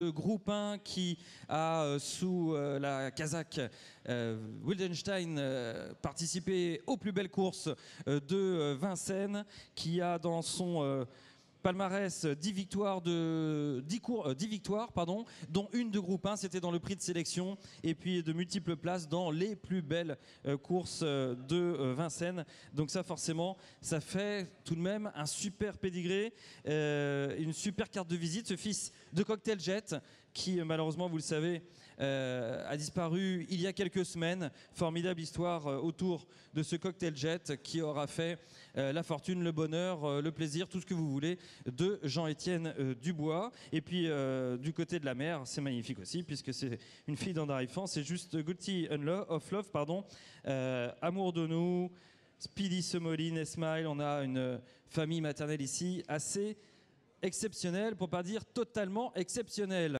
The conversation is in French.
Le groupe 1 qui a euh, sous euh, la Kazakh euh, Wildenstein participé aux plus belles courses de Vincennes, qui a dans son palmarès 10 victoires, de, 10 cours, euh, 10 victoires pardon, dont une de groupe 1, c'était dans le prix de sélection, et puis de multiples places dans les plus belles euh, courses euh, de euh, Vincennes. Donc ça forcément, ça fait tout de même un super pédigré, euh, une super carte de visite, ce fils de Cocktail Jet, qui euh, malheureusement, vous le savez, euh, a disparu il y a quelques semaines. Formidable histoire euh, autour de ce Cocktail Jet qui aura fait euh, la fortune, le bonheur, euh, le plaisir, tout ce que vous voulez de Jean-Étienne euh, Dubois. Et puis euh, du côté de la mer, c'est magnifique aussi puisque c'est une fille d'Andarifan, c'est juste Guilty of Love, pardon, Euh, Amour de nous, Speedy Semoline, Smile. On a une famille maternelle ici assez exceptionnelle, pour pas dire totalement exceptionnelle.